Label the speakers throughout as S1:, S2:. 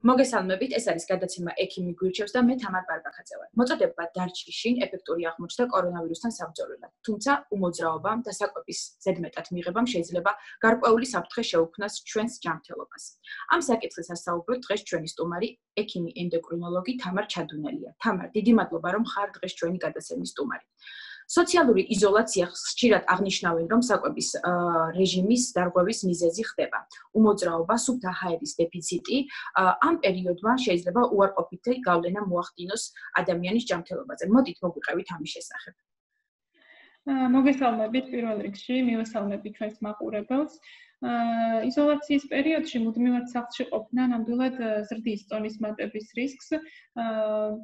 S1: მოგესალმებით, ეს არის გადაცემა ექიმი გვირჩევს და მე თამარ ბარბაკაძე ვარ. მოწოდება დარჩიშინ ეფექტური აღმოჩნდა კორონავირუსთან საბრძოლველად. თუმცა უმოძრაობამ და საკვების ზედმეტად მიღებამ შეიძლება გარკვეული საფრთხე შეუქმნას ჩვენს ჯანმრთელობას. ამ საკითხის ასაუბროთ დღეს ჩვენი სტუმარი ექიმი ენდოკრინოლოგი თამარ ჩადუნელია. თამარ, დიდი მადლობა რომ ხარ დღეს ჩვენი გადაცემის სტუმარი. სოციალური იზოლაცია ხშირად აღნიშნავენ, რომ საკვების რეჟიმის დარღვევის მიზეზი ხდება. უმოძრაობა, სუფთა ჰაერის დეფიციტი, ამ პერიოდმა შეიძლება უარყოფითი გავლენა მოახდინოს ადამიანის ჯანმრთელობაზე. მოდით მოგვიყევით ამის შესახებ.
S2: მოგესალმებით პირველ რიგში, მივესალმებით ჩვენს მაყურებელს. იზოლაციის პერიოდში მუდმივად სახლში ყოფნა ნამდვილად ზრდის ტონის მატების რისკს.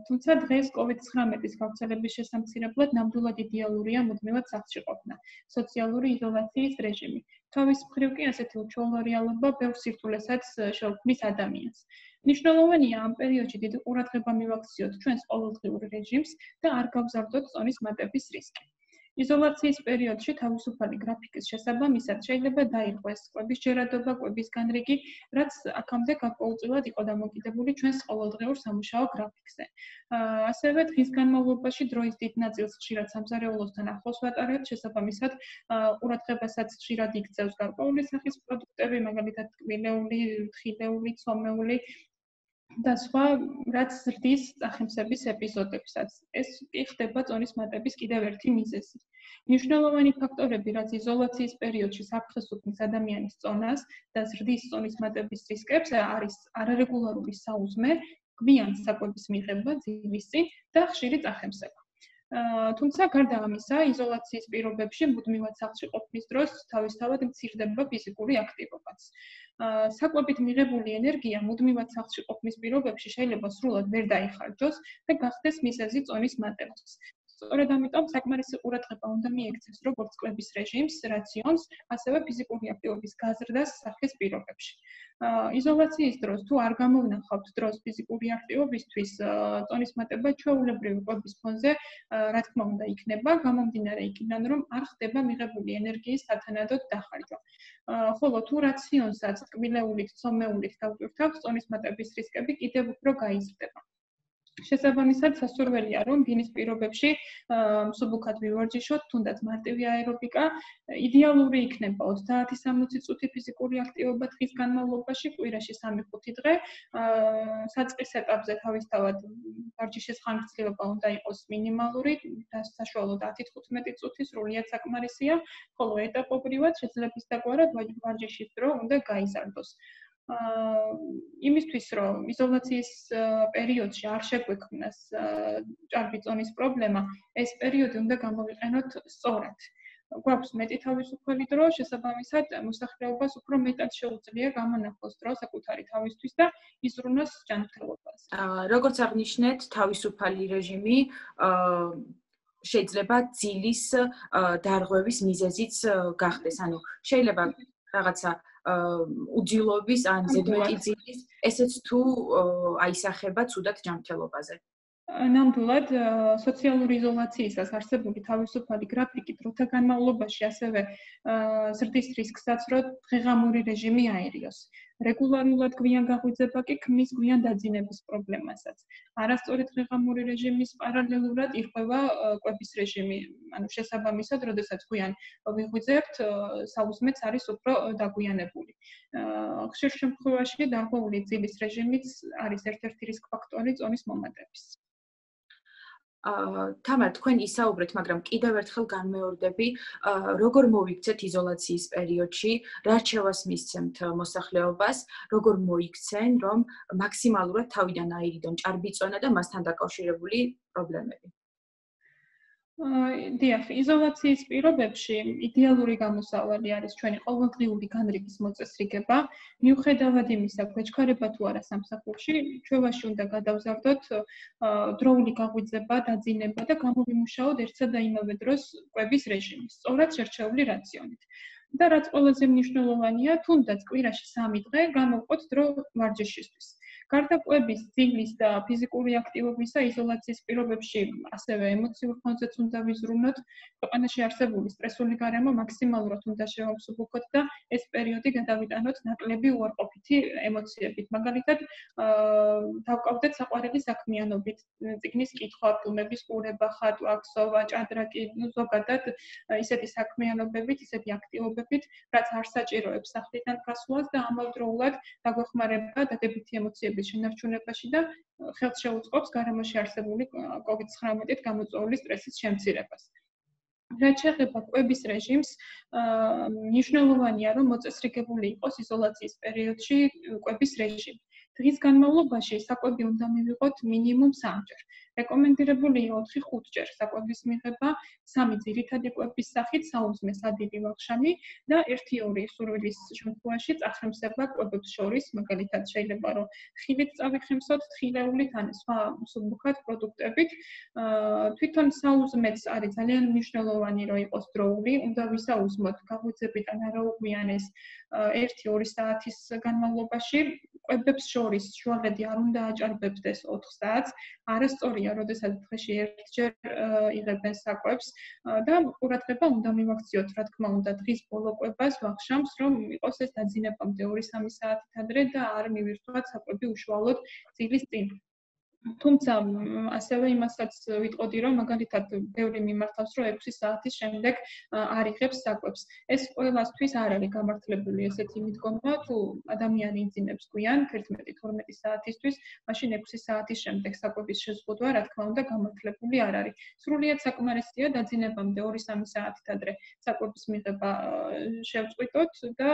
S2: თუმცა დღეს COVID-19-ის გავრცელების შესამცირებლად ნამდვილად იდეალურია მუდმივად სახლში ყოფნა. სოციალური იზოლაციის რეჟიმი. თავის მხრივ კი ასეთი უჩვეულო რეალობა ბევრ სირთულესაც შეუქმნის ადამიანს. მნიშვნელოვანია ამ პერიოდში დიდი ყურადღება მივაქციოთ ჩვენს ყოველდღიურ რეჟიმს და არ გავზარდოთ ტონის მატების რისკი. იზოლაციის პერიოდში თავისუფალი გრაფიკის შესაბამისად შეიძლება დაირღვეს კვების ჯერადობა, კვების განრიგი, რაც აქამდე გარკვეულწილად იყო დამოკიდებული ჩვენს ყოველდღიურ სამუშაო გრაფიკზე. ასევე დღის განმავლობაში დროის დიდ ნაწილს ხშირად სამზარეულოსთან ახლოს ვატარებთ, შესაბამისად ყურადღებასაც ხშირად იქცევს გარკვეული სახის პროდუქტები, მაგალითად კვილეული, თხილეული, ცომეული და სხვა რაც ზრდის წახემსების ეპიზოდებსაც. ეს კი ხდება ზონის მატების კიდევ ერთი მიზეზი. მნიშვნელოვანი ფაქტორები, რაც იზოლაციის პერიოდში საფრთხეს უქმნის ადამიანის ზონას და ზრდის ზონის მატების რისკებს, არის არარეგულარული საუზმე, გვიან საკვების მიღება, ძილისი და ხშირი წახემსება. თუმცა გარდა ამისა, იზოლაციის პირობებში მუდმივად სახლში ყოფნის დროს თავისთავად მცირდება ფიზიკური აქტივობაც. საკვებით მიღებული ენერგია მუდმივად სახლში ყოფნის პირობებში შეიძლება სრულად ვერ დაიხარჯოს და გახდეს მისეზი წონის მატებას. სწორედ ამიტომ საკმარისი ყურადღება უნდა მიექცეს როგორც კვების რეჟიმს, რაციონს, ასევე ფიზიკური აქტივობის გაზრდას სახის პირობებში. იზოლაციის დროს თუ არ გამოვნახავთ დროს ფიზიკური აქტივობისთვის, ტონის მატება ჩვეულებრივი კვების ფონზე, რა თქმა უნდა, იქნება გამომდინარე იქიდან, რომ არ ხდება მიღებული ენერგიის სათანადოდ დახარჯვა. ხოლო თუ რაციონსაც კბილეულით, ცომეულით დავტვირთავთ, ტონის მატების რისკები კიდევ უფრო გაიზრდება. შესაბამისად სასურველია რომ ბინის პირობებში მსუბუქად ვივარჯიშოთ თუნდაც მარტივი აერობიკა იდეალური იქნება 30-60 წუთი ფიზიკური აქტივობა დღის განმავლობაში კვირაში 3-5 დღე. საწყის ეტაპზე თავისთავად ვარჯიშის ხანგრძლივობა უნდა იყოს მინიმალური და საშუალოდ 10-15 წუთი სრულიად საკმარისია ხოლო ეტაპობრივად შეძლებს დაგვარად ვარჯიშის დრო უნდა გაიზარდოს იმისთვის რომ იზოლაციის პერიოდში არ შეგვექმნას ჭარბი წონის პრობლემა, ეს პერიოდი უნდა გამოვიყენოთ სწორად. გვაქვს მეტი თავისუფალი დრო, შესაბამისად მოსახლეობას უფრო მეტად შეუძლია გამონახოს დრო საკუთარი თავისთვის და იზრუნოს ჯანმრთელობას.
S1: აა როგორც აღნიშნეთ, თავისუფალი რეჟიმი აა შეიძლება ძილის დარღვევის მიზეზიც გახდეს. ანუ შეიძლება რაღაცა უძილობის ან ზედმეტი ძილის ესეც თუ აისახება თუდად ჯანმრთელობაზე.
S2: ნამდვილად სოციალური იზოლაციისას არსებული თავისუფალი გრაფიკი დროთა განმავლობაში ასევე ზრდის რისკსაც რო დღეღამური რეჟიმი აერიოს. რეგულარულად გვიან გაღვიძება კი ქმნის გვიან დაძინების პრობლემასაც. არასწორი დღეღამური რეჟიმის პარალელურად ირღვევა კვების რეჟიმი, ანუ შესაბამისად, როდესაც გვიან ვიღვიძებთ, საუზმეც არის უფრო დაგვიანებული. ხშირ შემთხვევაში დარღვეული ძილის რეჟიმიც არის ერთ-ერთი რისკ ფაქტორი წონის მომატების.
S1: თამარ თქვენ ისაუბრეთ, მაგრამ კიდევ ერთხელ განმეორდები, როგორ მოიქცეთ იზოლაციის პერიოდში, რა რჩევას მისცემთ მოსახლეობას, როგორ მოიქცენ, რომ მაქსიმალურად თავიდან აირიდონ ჭარბიწონა და მასთან დაკავშირებული პრობლემები.
S2: დიახ, იზოლაციის პირობებში იდეალური გამოსავალი არის ჩვენი ყოველდღიური განრიგის მოწესრიგება. მიუხედავად იმისა, ქვეჩქარება თუ არა სამსახურში, ჩვევაში უნდა გადავზარდოთ დროული გაღვიძება, დაძინება და გამოვიმუშაოთ ერთსა და იმავე დროს კვების რეჟიმი, სწორად შერჩეული რაციონით. და რაც ყველაზე მნიშვნელოვანია, თუნდაც კვირაში 3 დღე გამოვყოთ დრო ვარჯიშისთვის. გარდა კვების, ძილის და ფიზიკური აქტივობისა იზოლაციის პირობებში, ასევე ემოციურ ფონზეც უნდა ვიზრუნოთ. ქვეყანაში არსებული სტრესული გარემო მაქსიმალურად უნდა შევამსუბუქოთ და ეს პერიოდი გადავიტანოთ ნაკლები უარყოფითი ემოციებით. მაგალითად, დავკავდეთ საყვარელი საქმიანობით, ციგნის კითხვა, ფილმების ყურება, ხატვა, ქსოვა, ჭადრაკი, ну ზოგადად ისეთი საქმიანობებით, ისეთი აქტივობებით, რაც არ საჭიროებს სახლიდან გასვლას და ამავდროულად დაგვეხმარება დადებითი ემოციების შენარჩუნებაში და ხელს შეუწყობს გარემოში არსებული COVID-19-ით გამოწვეული სტრესის შემცირებას. რაც შეეხება კვების რეჟიმს, აა მნიშვნელოვანია, რომ მოწესრიგებული იყოს იზოლაციის პერიოდში კვების რეჟიმი. დღის განმავლობაში საკვები უნდა მივიღოთ მინიმუმ 3 ჯერ. რეკომენდირებულია 4-5 ჯერ საკვების მიღება, სამი ძირითადი კვების სახით საუზმე სადილი ვახშანი და 1-2 სურვილის შემთხვევაში წახრემსება კვებებს შორის, მაგალითად შეიძლება რომ ხილით წავიხემსოთ, თხილეულით ან სხვა მსუბუქად პროდუქტებით. თვითონ საუზმეც არის ძალიან მნიშვნელოვანი რომ იყოს დროული, უნდა ვისაუზმოთ გაღვიძებით ან არაუგვიანეს 1-2 საათის განმავლობაში კვებებს შორის შუაღედი არ უნდა აჭარბებდეს 4 საათს. არასწორია, როდესაც დღეში ერთჯერ იღებენ საკვებს და ყურადღება უნდა მივაქციოთ, რა თქმა უნდა, დღის ბოლო კვებას ვახშამს, რომ იყოს ეს დაძინებამდე 2-3 საათით ადრე და არ მივირთვათ საკვები უშუალოდ ძილის წინ. თუმცა ასევე იმასაც ვიტყოდი რომ მაგალითად ბევრი მიმართავს რომ 6 საათის შემდეგ არიღებს საკვებს. ეს ყველასთვის არ არის გამართლებული ესეთი მიდგომა თუ ადამიანი იძინებს გვიან 11-12 საათისთვის, მაშინ 6 საათის შემდეგ საკვების შეზღუდვა რა თქმა უნდა გამართლებული არ არის. სრულიად საკმარისია დაძინებამდე 2-3 საათით ადრე საკვების მიღება შევწყვიტოთ და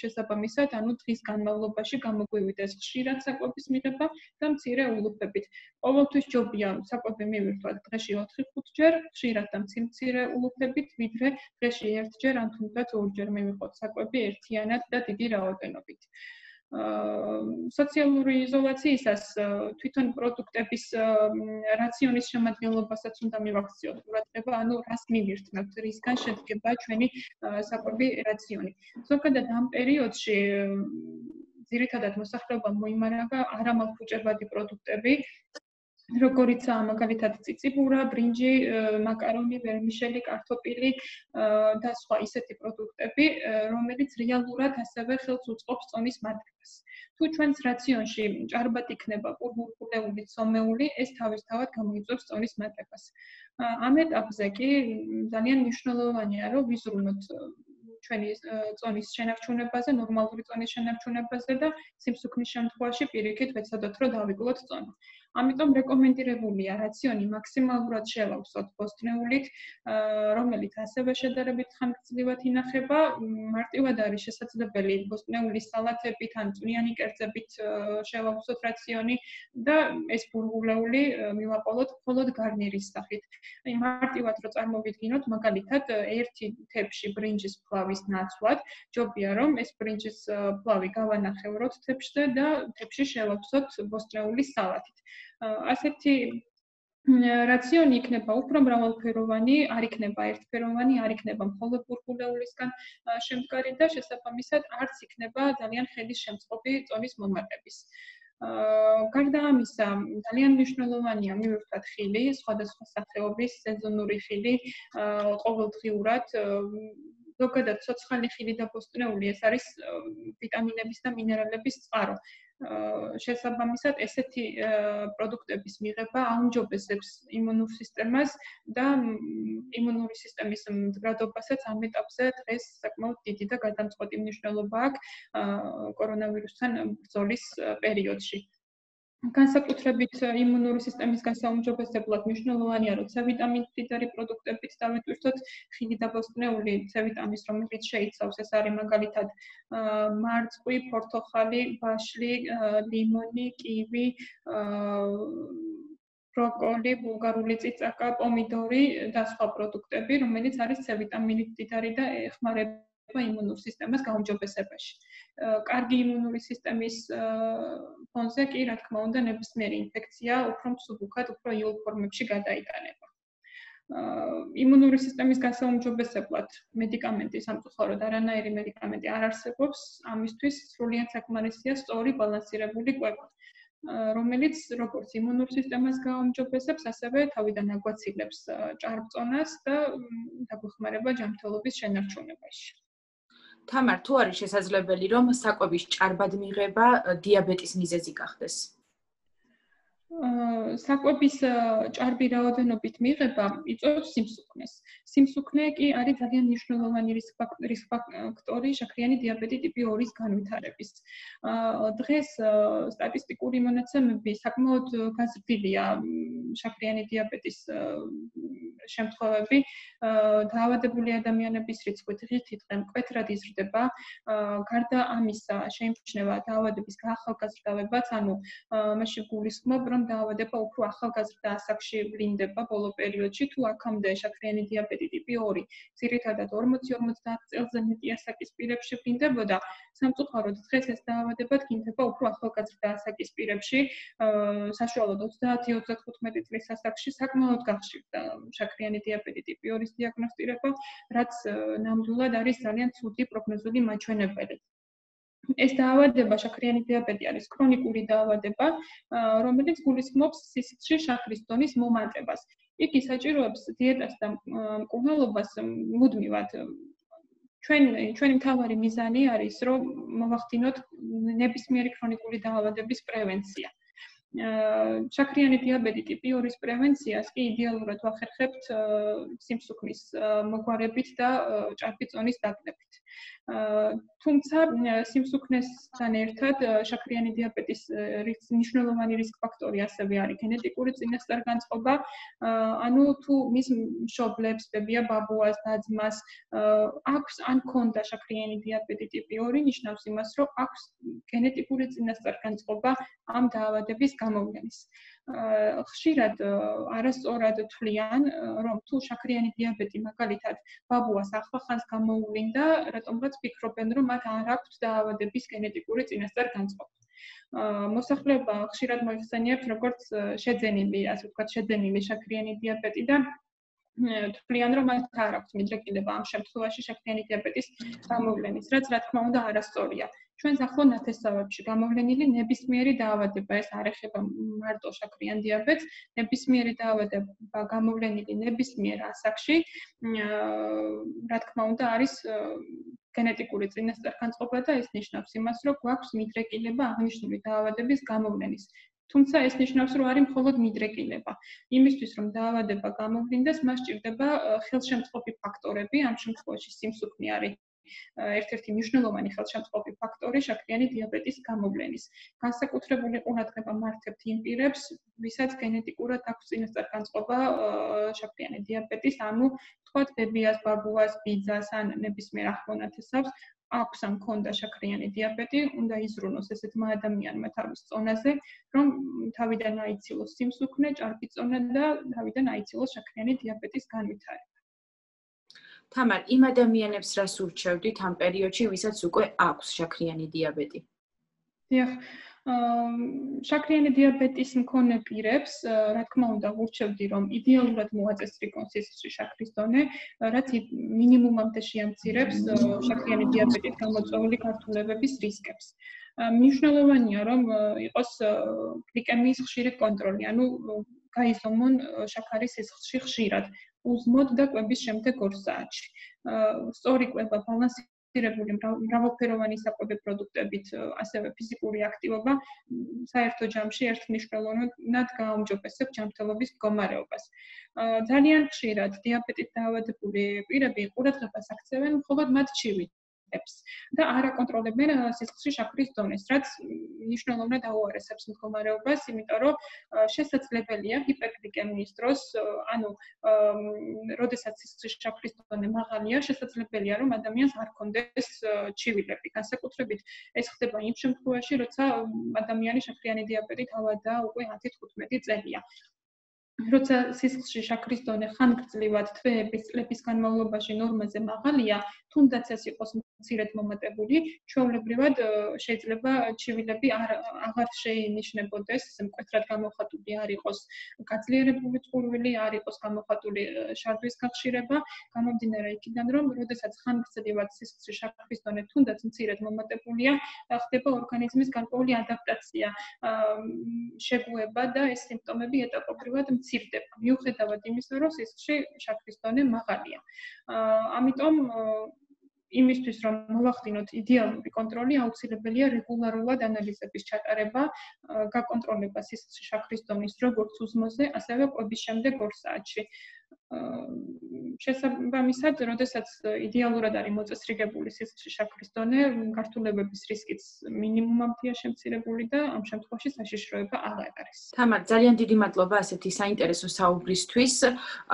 S2: შესაბამისად ანუ დღის განმავლობაში გამოგვივიდეს ხშირად საკვების მიღება და მცირე ულუფებით. ყოველთვის ჯობია საკვები მივირთვათ დღეში 4-5 ჯერ, ხშირად და მცირე ულუფებით, ვიდრე დღეში 1 ჯერ ან თუნდაც 2 ჯერ მივიღოთ საკვები ერთიანად და დიდი რაოდენობით. აა სოციალური იზოლაციისას თვითონ პროდუქტების რაციონის შემადგენლობასაც უნდა მივაქციოთ ყურადღება, ანუ რას მივირთმევთ, რისგან შედგება ჩვენი საკვები რაციონი. ზოგადად ამ პერიოდში ძირითადად მოსახლეობა მოიმარაგა არამალფუჭებადი პროდუქტები როგორიცაა მაგალითად ციციბურა, ბრინჯი, მაკარონი, ვერმიშელი, კარტოფილი და სხვა ისეთი პროდუქტები, რომელიც რეალურად ასევე ხელს უწყობს წონის მატებას. თუ ჩვენს რაციონში ჭარბად იქნება პურპურული, ცომეული, ეს თავისთავად გამოიწვევს წონის მატებას. ამ ეტაპზე კი ძალიან მნიშვნელოვანია, რომ ვიზრუნოთ ჩვენი წონის შენარჩუნებაზე, ნორმალური წონის შენარჩუნებაზე და სიმსუქნის შემთხვევაში პირიქით ვეცადოთ, რომ დავიკლოთ წონი. ამიტომ რეკომენდირებულია რაციონი მაქსიმალურად შევავსოთ ბოსტნეულით, რომელიც ასევე შედარებით ხანგრძლივად ინახება. მარტივად არის შესაძლებელი ბოსტნეულის სალათებით ან წვნიანი კერძებით შევავსოთ რაციონი და ეს ბურღულეული მივაყოლოთ მხოლოდ გარნირის სახით. აი მარტივად რო წარმოვიდგინოთ, მაგალითად, ერთი თებში ბრინჯის ფლავის ნაცვლად, ჯობია რომ ეს ბრინჯის ფლავი გავანახევროთ თებში და თებში შევავსოთ ბოსტნეულის სალათით. ასეთი რაციონი იქნება უფრო მრავალფეროვანი, არ იქნება ერთფეროვანი, არ იქნება მხოლოდ პურპულეულისგან შემდგარი და შესაბამისად არც იქნება ძალიან ხელის შემწყობი წონის მომატების. აა გარდა ამისა, ძალიან მნიშვნელოვანია მივხვდათ ხილი, სხვადასხვა სახეობის სეზონური ხილი, აა ყოველდღიურად ზოგადად ცოცხალი ხილი და პოსტნეული ეს არის ვიტამინების და მინერალების წყარო. შესაბამისად ესეთი პროდუქტების მიღება აუმჯობესებს იმუნურ სისტემას და იმუნური სისტემის მდგრადობასაც ამ ეტაპზე დღეს საკმაოდ დიდი და გადამწყვეტი მნიშვნელობა აქვს კორონავირუსთან ბრძოლის პერიოდში. განსაკუთრებით იმუნური სისტემის გასაუმჯობესებლად მნიშვნელოვანია, რომ C ვიტამინით დიდარი პროდუქტებით დავიტვირთოთ ხილი და ბოსტნეული C ვიტამინს, რომელიც შეიცავს, ეს არის მაგალითად მარწყვი, პორტოხალი, ბაშლი, ლიმონი, კივი, ბროკოლი, ბულგარული წიწაკა, პომიდორი და სხვა პროდუქტები, რომელიც არის C ვიტამინით დიდარი და ეხმარება იმუნურ სისტემას გაუმჯობესებაში. კარგი იმუნური სისტემის ფონზე კი, რა თქმა უნდა, ნებისმიერი ინფექცია უფრო მსუბუქად, უფრო იულ ფორმებში გადაიტანება. იმუნური სისტემის გასაუმჯობესებლად მედიკამენტი სამწუხაროდ არანაირი მედიკამენტი არ არსებობს, ამისთვის სრულიად საკმარისია სწორი ბალანსირებული კვება. რომელიც როგორც იმუნურ სისტემას გაუმჯობესებს, ასევე თავიდან აგვაცილებს ჭარბწონას და დაგვეხმარება ჯანმრთელობის შენარჩუნებაში.
S1: თამარ, თუ არის შესაძლებელი, რომ საკვების ჭარბად მიღება დიაბეტის მიზეზი გახდეს?
S2: საკვების ჭარბი რაოდენობით მიღება იწვევს სიმსუქნეს. სიმსუქნე კი არის ძალიან მნიშვნელოვანი რისკ ფაქტორი შაქრიანი დიაბეტი ტიპი 2-ის განვითარების. დღეს სტატისტიკური მონაცემები საკმაოდ გაზრდილია შაქრიანი დიაბეტის შემთხვევები. დაავადებული ადამიანების რიცხვი დღითი დღე მკვეთრად იზრდება. გარდა ამისა, შეიმჩნევა დაავადების გაახალგაზრდავებაც, ანუ მასში გულისხმობ, რომ დაავადება უფრო ახალგაზრდა ასაკში ვლინდება ბოლო პერიოდში თუ აქამდე შაქრიანი დიაბეტი ტიპი 2 ძირითადად 40-50 წელზე მეტი ასაკის პირებში ვლინდებოდა. სამწუხაროდ დღეს ეს დაავადება დგინდება უფრო ახალგაზრდა ასაკის პირებში საშუალოდ 30-35 წლის ასაკში საკმაოდ გახშირდა შაქრიანი დიაბეტი ტიპი 2-ის დიაგნოსტირება რაც ნამდვილად არის ძალიან ცუდი პროგნოზული მაჩვენებელი ეს დაავადება შაქრიანი დიაბეტი არის ქრონიკული დაავადება, რომელიც გულისხმობს სისხლში შაქრის დონის მომატებას. იგი საჭიროებს დიეტას და მკურნალობას მუდმივად. ჩვენ ჩვენი მთავარი მიზანი არის, რომ მოვახდინოთ ნებისმიერი ქრონიკული დაავადების პრევენცია. შაქრიანი დიაბეტი ტიპი 2-ის პრევენციას კი იდეალურად ვახერხებთ სიმსუქნის მოგვარებით და ჭარბი წონის დაგნებით. თუმცა სიმსუქნესთან ერთად შაქრიანი დიაბეტის მნიშვნელოვანი რისკ ფაქტორი ასევე არის გენეტიკური წინასწარგანწყობა. ანუ თუ მის მშობლებს, ბებია, ბაბუას, და-ძმას აქვს ან ქონდა შაქრიანი დიაბეტი ტიპი 2, ნიშნავს იმას, რომ აქვს გენეტიკური წინასწარგანწყობა ამ დაავადების გამოვლენის. ხშირად არასწორად თვლიან, რომ თუ შაქრიანი დიაბეტი მაგალითად ბაბუას ახლახანს გამოუვლინდა, რატომღაც ფიქრობენ, რომ მათ არ აქვთ დაავადების გენეტიკური წინასწარ განწყობა. მოსახლეობა ხშირად მოიხსენიებს როგორც შეძენილი, ასე ვთქვათ, შეძენილი შაქრიანი დიაბეტი და თვლიან, რომ მათ არ აქვთ მიდრეკილება ამ შემთხვევაში შაქრიანი დიაბეტის გამოვლენის, რაც რა თქმა უნდა არასწორია. ჩვენს ახლო ნათესავებში გამოვლენილი ნებისმიერი დაავადება ეს არ ეხება მარტო შაქრიან დიაბეტს, ნებისმიერი დაავადება გამოვლენილი ნებისმიერ ასაკში, რა თქმა უნდა, არის გენეტიკური წინასწარ-განწყობა და ეს ნიშნავს იმას, რომ გვაქვს მიდრეკილება აღნიშნული დაავადების გამოვლენის. თუმცა ეს ნიშნავს, რომ არის მხოლოდ მიდრეკილება. იმისთვის, რომ დაავადება გამოვლინდეს, მას ჭირდება ხელშემწყობი ფაქტორები, ამ შემთხვევაში სიმსუქნე არის ერთ-ერთი მნიშვნელოვანი ხელშემწყობი ფაქტორი შაქრიანი დიაბეტის გამოვლენის. განსაკუთრებული ყურადღება მართებთ იმ პირებს, ვისაც გენეტიკურად აქვს წინასწარ-განწყობა შაქრიანი დიაბეტის, ანუ თქვათ ბებიას, ბაბუას, ბიძას ან ნებისმიერ ახლონათესავს აქვს ან ქონდა შაქრიანი დიაბეტი, უნდა იზრუნოს ესეთმა ადამიანმა თავის წონაზე, რომ თავიდან აიცილოს სიმსუქნე, ჭარბი წონა და თავიდან აიცილოს შაქრიანი დიაბეტის განვითარება.
S1: თამარ, იმ ადამიანებს რას ურჩევდით ამ პერიოდში, ვისაც უკვე აქვს შაქრიანი დიაბეტი?
S2: დიახ. აა შაქრიანი დიაბეტის მქონე პირებს, რა თქმა უნდა, ურჩევდი, რომ იდეალურად მოაწესრიგონ სისხლში შაქრის დონე, რაც მინიმუმამდე შეამცირებს შაქრიანი დიაბეტით გამოწვეული გართულებების რისკებს. მნიშვნელოვანია, რომ იყოს გლიკემიის ხშირი კონტროლი, ანუ გაიზომონ შაქარის სისხლში ხშირად. უსმოდ და კვების შემდეგ 2 საათში. სწორი კვება ბალანსირებული მრავალფეროვანი საკვები პროდუქტებით, ასევე ფიზიკური აქტივობა საერთო ჯამში ერთმნიშვნელოვნად გააუმჯობესებს ჯანმრთელობის მდგომარეობას. ძალიან ხშირად დიაბეტით დაავადებული პირები ყურადღებას აქცევენ მხოლოდ მათ ჩივით აკეთებს და არ აკონტროლებენ სისხლში შაქრის დონეს, რაც მნიშვნელოვნად აუარესებს მდგომარეობას, იმიტომ რომ შესაძლებელია ჰიპერგლიკემიის დროს, ანუ როდესაც სისხლში შაქრის დონე მაღალია, შესაძლებელია რომ ადამიანს არ კონდეს ჩივილები. განსაკუთრებით ეს ხდება იმ შემთხვევაში, როცა ადამიანი შაქრიანი დიაბეტით ავადა უკვე 10-15 წელია. როცა სისხლში შაქრის დონე ხანგრძლივად თვეების წლების განმავლობაში ნორმაზე მაღალია, თუნდაც ეს იყოს მცირედ მომატებული, ჩვეულებრივად შეიძლება ჩივილები არ აღარ შეინიშნებოდეს, მკვეთრად გამოხატული არ იყოს გაძლიერებული წყურვილი, არ იყოს გამოხატული შარდვის გახშირება, გამომდინარე იქიდან, რომ როდესაც ხანგრძლივად სისხლში შაქრის დონე თუნდაც მცირედ მომატებულია, ხდება ორგანიზმის გარკვეული ადაპტაცია, შეგუება და ეს სიმპტომები ეტაპობრივად მცირდება. მიუხედავად იმისა, რომ სისხლში შაქრის დონე მაღალია. ამიტომ იმისთვის რომ მოვახდინოთ იდეალური კონტროლი, აუცილებელია რეგულარულად ანალიზების ჩატარება, გაკონტროლება სისხლში შაქრის დონის როგორც უზმოზე, ასევე კვების შემდეგ 2 საათში. შესაბამისად, როდესაც იდეალურად არის მოწესრიგებული სისხლში შაქრის დონე, გართულებების რისკიც მინიმუმამდეა შემცირებული და ამ შემთხვევაში საშიშროება აღარ არის.
S1: თამარ, ძალიან დიდი მადლობა ასეთი საინტერესო საუბრისთვის.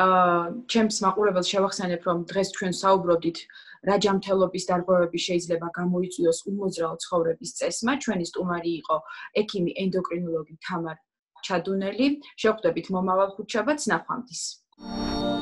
S1: აა, ჩემს მაყურებელს შევახსენებ, რომ დღეს ჩვენ საუბრობდით რა ჯანმრთელობის დარღვევები შეიძლება გამოიწვიოს უმოძრაო ცხოვრების წესმა. ჩვენი სტუმარი იყო ექიმი ენდოკრინოლოგი თამარ ჩადუნელი. შევხვდებით მომავალ ხუთშაბათს ნახვამდის. Thank you